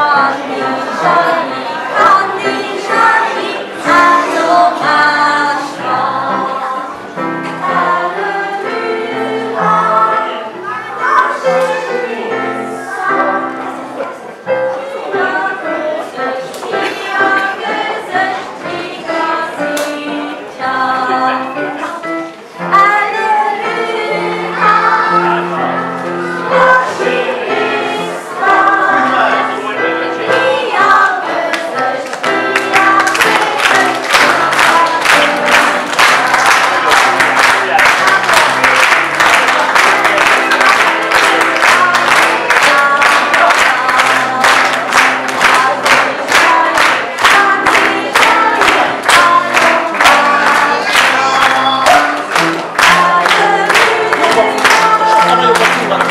万里山。頭よこしいま